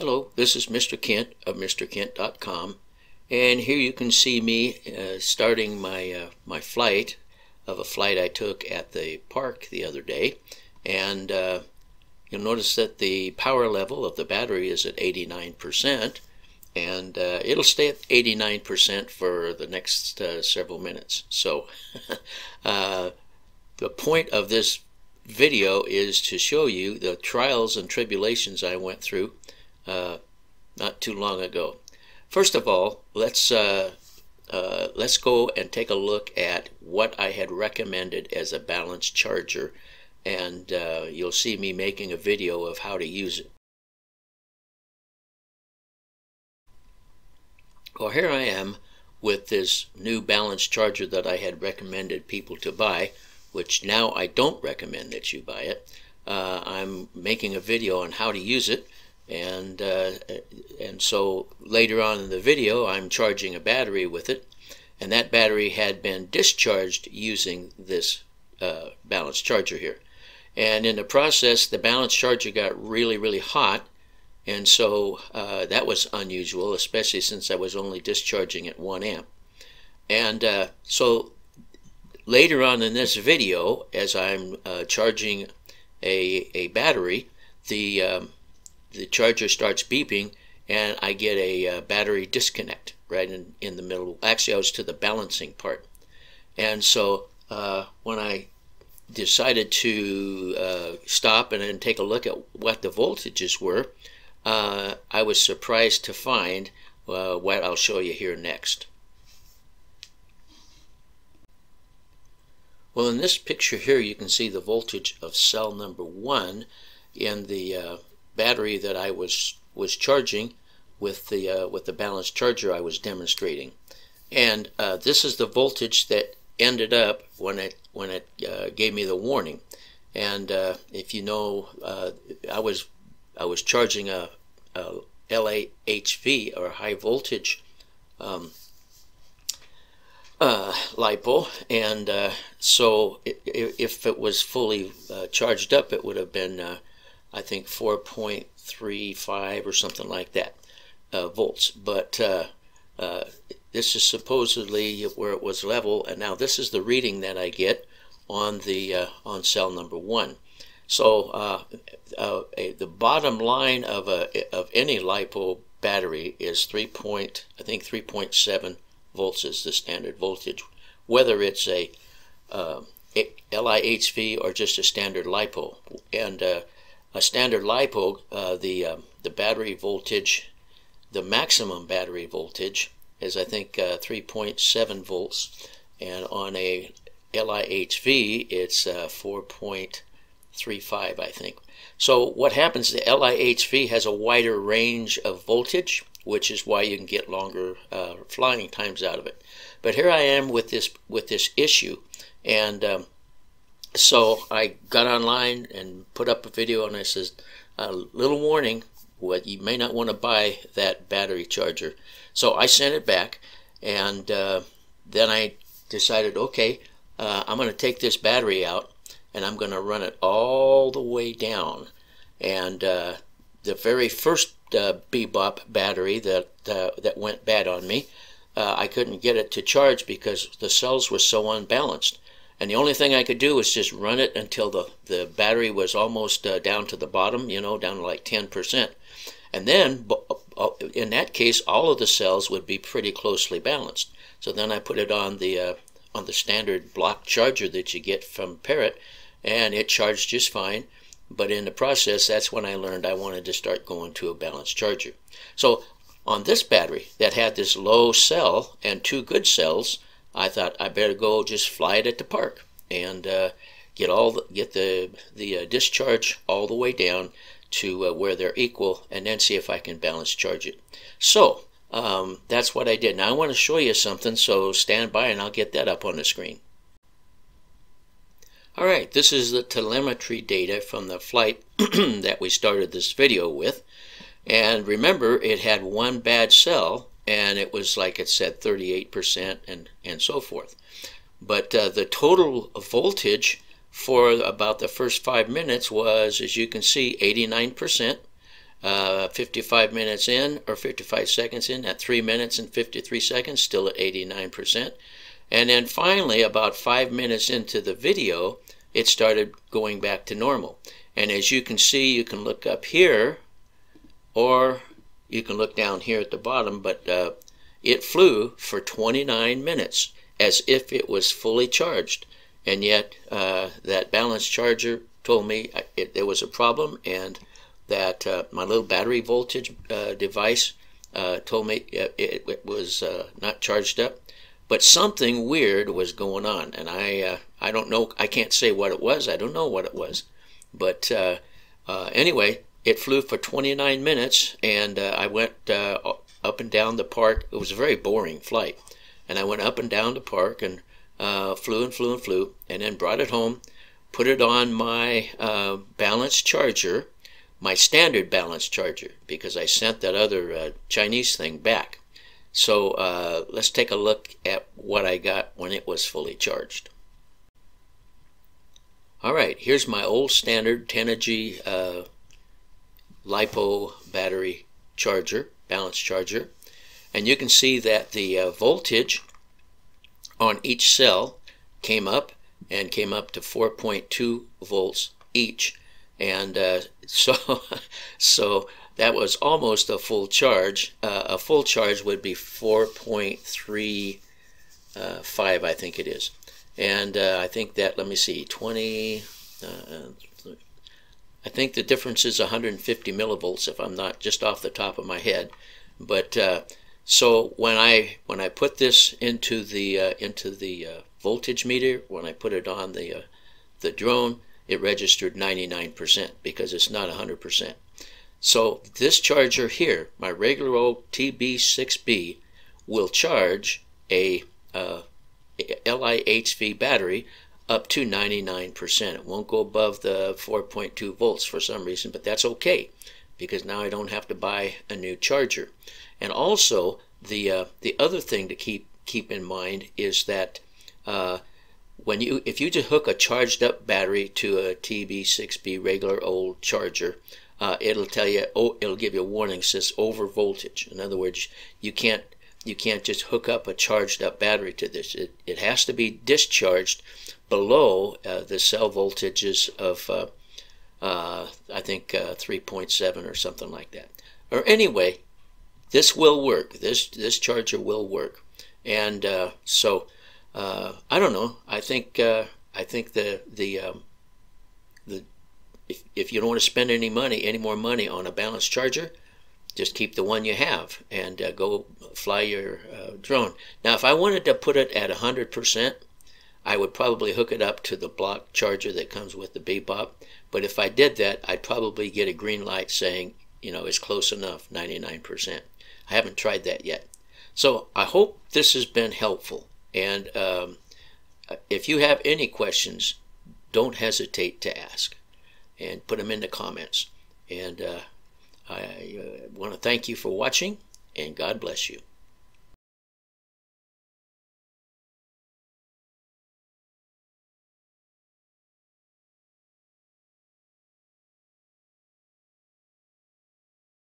Hello, this is Mr. Kent of MrKent.com, and here you can see me uh, starting my uh, my flight of a flight I took at the park the other day, and uh, you'll notice that the power level of the battery is at 89%, and uh, it'll stay at 89% for the next uh, several minutes. So uh, the point of this video is to show you the trials and tribulations I went through uh, not too long ago. First of all, let's uh, uh, let's go and take a look at what I had recommended as a balanced charger, and uh, you'll see me making a video of how to use it. Well, here I am with this new balanced charger that I had recommended people to buy, which now I don't recommend that you buy it. Uh, I'm making a video on how to use it and uh, and so later on in the video I'm charging a battery with it. And that battery had been discharged using this uh, balance charger here. And in the process the balance charger got really really hot. And so uh, that was unusual especially since I was only discharging at 1 amp. And uh, so later on in this video as I'm uh, charging a, a battery the um, the charger starts beeping and I get a uh, battery disconnect right in, in the middle. Actually, I was to the balancing part. And so uh, when I decided to uh, stop and then take a look at what the voltages were, uh, I was surprised to find uh, what I'll show you here next. Well, in this picture here, you can see the voltage of cell number one in the uh, battery that I was was charging with the uh, with the balanced charger I was demonstrating, and uh, this is the voltage that ended up when it when it uh, gave me the warning. And uh, if you know, uh, I was I was charging a, a LIHV or high voltage um, uh, lipo, and uh, so it, if it was fully uh, charged up, it would have been uh, I think 4.35 or something like that uh, volts. But uh, uh, this is supposedly where it was level, and now this is the reading that I get on the uh, on cell number one. So uh, uh, a, the bottom line of a of any lipo battery is 3 point I think 3.7 volts is the standard voltage, whether it's a LIHV or just a standard lipo, and a standard LiPo, uh, the uh, the battery voltage, the maximum battery voltage is I think uh, 3.7 volts, and on a LIHV it's uh, 4.35 I think. So what happens? The LIHV has a wider range of voltage, which is why you can get longer uh, flying times out of it. But here I am with this with this issue, and um, so I got online and put up a video and I says, a little warning, what you may not want to buy that battery charger. So I sent it back and uh, then I decided, okay, uh, I'm going to take this battery out and I'm going to run it all the way down. And uh, the very first uh, Bebop battery that uh, that went bad on me, uh, I couldn't get it to charge because the cells were so unbalanced. And the only thing I could do was just run it until the, the battery was almost uh, down to the bottom, you know, down to like 10%. And then, uh, uh, in that case, all of the cells would be pretty closely balanced. So then I put it on the, uh, on the standard block charger that you get from Parrot, and it charged just fine. But in the process, that's when I learned I wanted to start going to a balanced charger. So on this battery that had this low cell and two good cells, I thought I better go just fly it at the park and uh, get all the, get the the uh, discharge all the way down to uh, where they're equal, and then see if I can balance charge it. So um, that's what I did. Now I want to show you something, so stand by and I'll get that up on the screen. All right, this is the telemetry data from the flight that we started this video with. And remember, it had one bad cell and it was like it said 38% and, and so forth. But uh, the total voltage for about the first five minutes was, as you can see, 89%. Uh, 55 minutes in or 55 seconds in at 3 minutes and 53 seconds, still at 89%. And then finally, about 5 minutes into the video, it started going back to normal. And as you can see, you can look up here or you can look down here at the bottom, but uh, it flew for 29 minutes as if it was fully charged. And yet, uh, that balance charger told me it, there was a problem and that uh, my little battery voltage uh, device uh, told me it, it was uh, not charged up. But something weird was going on, and I I don't know. I can't say what it was. I don't know what it was. But anyway, it flew for 29 minutes, and I went up and down the park. It was a very boring flight, and I went up and down the park and uh, flew and flew and flew, and then brought it home, put it on my uh, balance charger, my standard balance charger, because I sent that other uh, Chinese thing back. So uh, let's take a look at what I got when it was fully charged. All right, here's my old standard Tenergy uh, LiPo battery charger, balance charger. And you can see that the uh, voltage on each cell came up and came up to 4.2 volts each. And uh, so, so that was almost a full charge. Uh, a full charge would be 4.35, uh, I think it is. And uh, I think that, let me see, 20, uh, I think the difference is 150 millivolts if I'm not just off the top of my head. But uh, so when I when I put this into the uh, into the uh, voltage meter, when I put it on the uh, the drone, it registered 99% because it's not 100%. So this charger here, my regular old TB6B, will charge a uh, LIHV battery up to 99%. It won't go above the 4.2 volts for some reason, but that's okay because now I don't have to buy a new charger. And also, the uh, the other thing to keep keep in mind is that uh, when you if you just hook a charged up battery to a TB6B regular old charger, uh, it'll tell you oh it'll give you a warning says over voltage. In other words, you can't you can't just hook up a charged up battery to this. It, it has to be discharged below uh, the cell voltages of uh, uh, I think uh, 3.7 or something like that. Or anyway, this will work. This this charger will work, and uh, so uh, I don't know. I think I think the the um, the if, if you don't want to spend any money, any more money on a balanced charger, just keep the one you have and uh, go fly your uh, drone. Now, if I wanted to put it at hundred percent, I would probably hook it up to the block charger that comes with the Bebop. But if I did that, I'd probably get a green light saying, you know, it's close enough, 99%. I haven't tried that yet. So I hope this has been helpful. And um, if you have any questions, don't hesitate to ask and put them in the comments. And uh, want to thank you for watching, and God bless you.